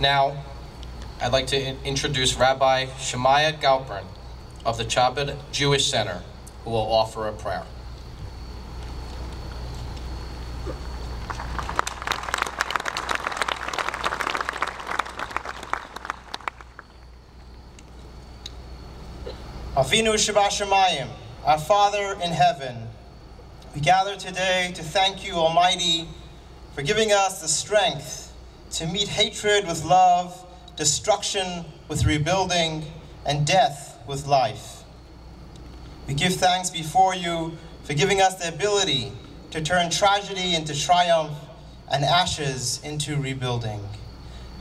Now, I'd like to introduce Rabbi Shmaya Galperin of the Chabad Jewish Center, who will offer a prayer. Avinu Shebashamayim, our Father in heaven, we gather today to thank you, Almighty, for giving us the strength to meet hatred with love, destruction with rebuilding, and death with life. We give thanks before you for giving us the ability to turn tragedy into triumph and ashes into rebuilding.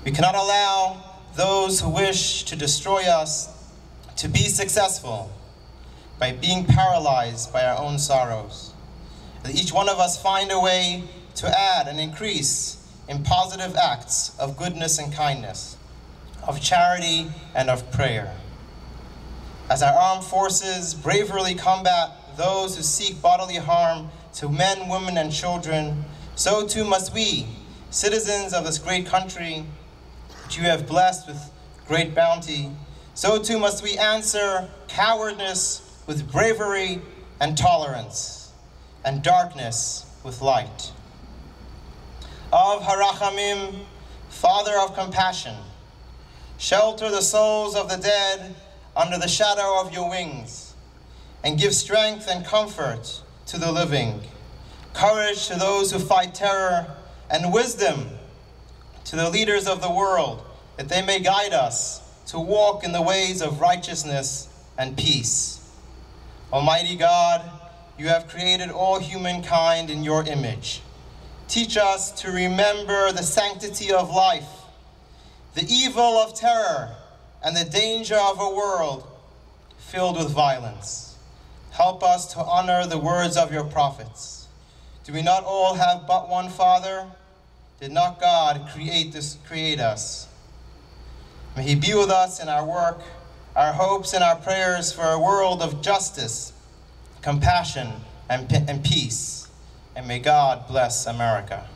We cannot allow those who wish to destroy us to be successful by being paralyzed by our own sorrows. That each one of us find a way to add and increase in positive acts of goodness and kindness, of charity and of prayer. As our armed forces bravely combat those who seek bodily harm to men, women, and children, so too must we, citizens of this great country, which you have blessed with great bounty, so too must we answer cowardness with bravery and tolerance, and darkness with light. Av Harachamim, Father of compassion, shelter the souls of the dead under the shadow of your wings, and give strength and comfort to the living, courage to those who fight terror, and wisdom to the leaders of the world, that they may guide us to walk in the ways of righteousness and peace. Almighty God, you have created all humankind in your image. Teach us to remember the sanctity of life, the evil of terror, and the danger of a world filled with violence. Help us to honor the words of your prophets. Do we not all have but one Father? Did not God create this create us? May he be with us in our work, our hopes and our prayers for a world of justice, compassion, and, and peace. And may God bless America.